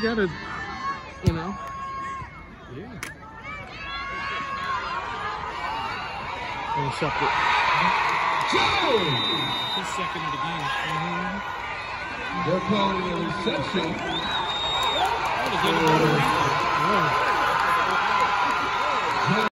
You gotta, you know. Yeah. Finish up it. Joe! His second of the game. Mm -hmm. They're calling a reception. Oh. Oh.